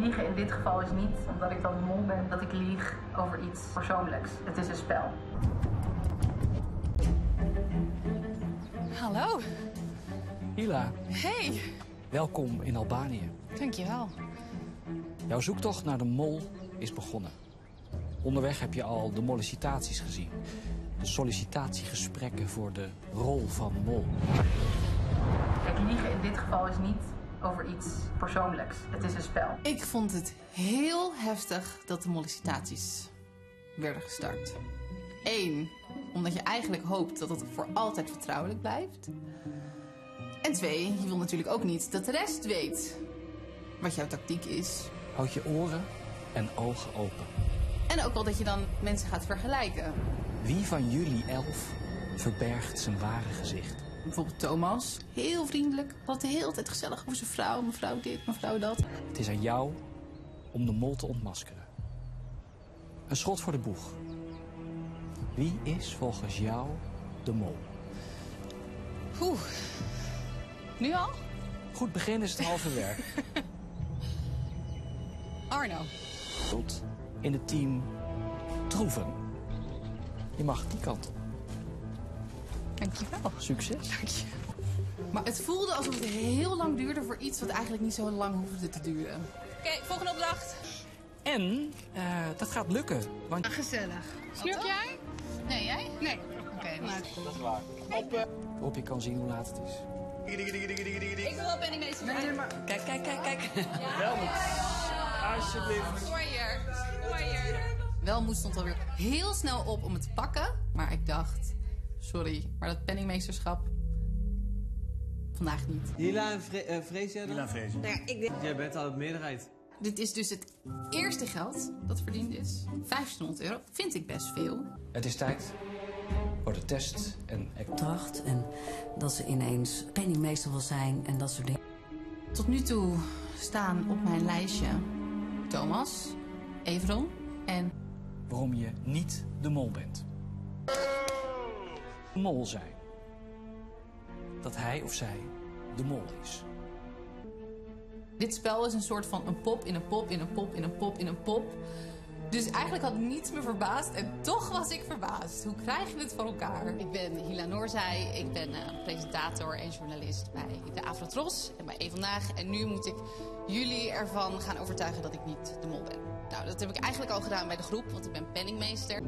Liegen in dit geval is niet omdat ik dan de mol ben, dat ik lieg over iets persoonlijks. Het is een spel. Hallo. Hila, Hey. welkom in Albanië. Dankjewel. Jouw zoektocht naar de mol is begonnen. Onderweg heb je al de mollicitaties gezien. De sollicitatiegesprekken voor de rol van mol. Kijk, liegen in dit geval is niet over iets persoonlijks. Het is een spel. Ik vond het heel heftig dat de mollicitaties werden gestart. Eén, omdat je eigenlijk hoopt dat het voor altijd vertrouwelijk blijft. En twee, je wil natuurlijk ook niet dat de rest weet wat jouw tactiek is. Houd je oren en ogen open. En ook wel dat je dan mensen gaat vergelijken. Wie van jullie elf verbergt zijn ware gezicht? Bijvoorbeeld Thomas, heel vriendelijk, had de hele tijd gezellig over zijn vrouw, mevrouw dit, mevrouw dat. Het is aan jou om de mol te ontmaskeren. Een schot voor de boeg. Wie is volgens jou de mol? Oeh. Nu al? Goed begin is het halve werk. Arno. Tot in het team Troeven. Je mag die kant op. Dankjewel. Succes. Maar het voelde alsof het heel lang duurde voor iets wat eigenlijk niet zo lang hoefde te duren. Oké, volgende opdracht. En eh, dat gaat lukken. Want Gezellig. Snurk jij? Nee, jij? Nee. Oké, waarop je kan zien hoe laat het is. Ik wil wel penningmeester zijn. Kijk, kijk, kijk, kijk. Warrior. Warrior. Welmoed stond alweer heel snel op om het te pakken. Maar ik dacht, sorry, maar dat penningmeesterschap... Vandaag niet. Hila en Vre eh, vrees jij dan? Hila vrezen. Nou ja, ik denk... Jij bent al op meerderheid. Dit is dus het eerste geld dat verdiend is. 1500 euro. Vind ik best veel. Het is tijd voor de test en ik Tracht en dat ze ineens penningmeester wil zijn en dat soort dingen. Tot nu toe staan op mijn lijstje Thomas, Everon en waarom je niet de mol bent. Mol zijn. Dat hij of zij de mol is. dit spel is een soort van een pop in een pop in een pop in een pop in een pop. Dus eigenlijk had niets me verbaasd en toch was ik verbaasd. Hoe krijg je het voor elkaar? Ik ben Hila Noorzij, ik ben eh, presentator en journalist bij de Afrotros en bij Eén Vandaag. En nu moet ik jullie ervan gaan overtuigen dat ik niet de mol ben. Nou, dat heb ik eigenlijk al gedaan bij de groep, want ik ben penningmeester.